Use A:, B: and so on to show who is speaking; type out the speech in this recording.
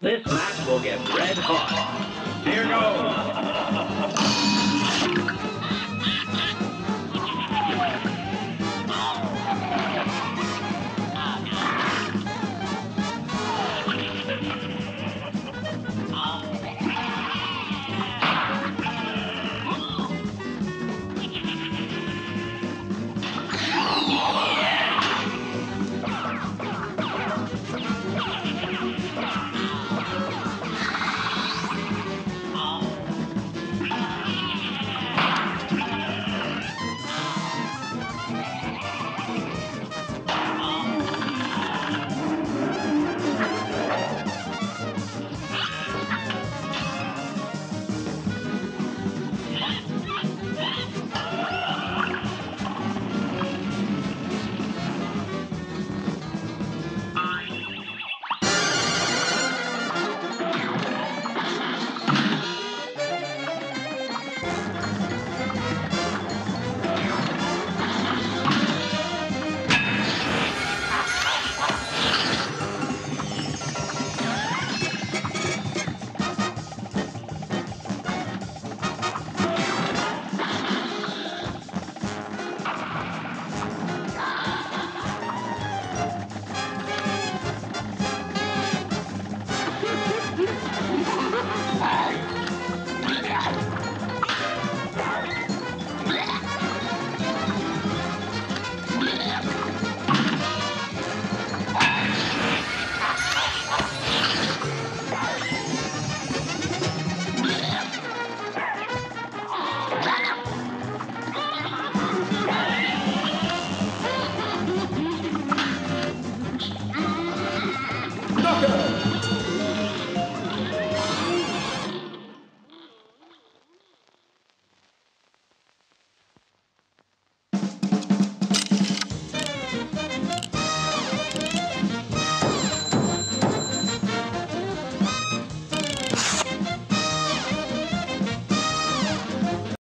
A: This match will get red hot. Here goes.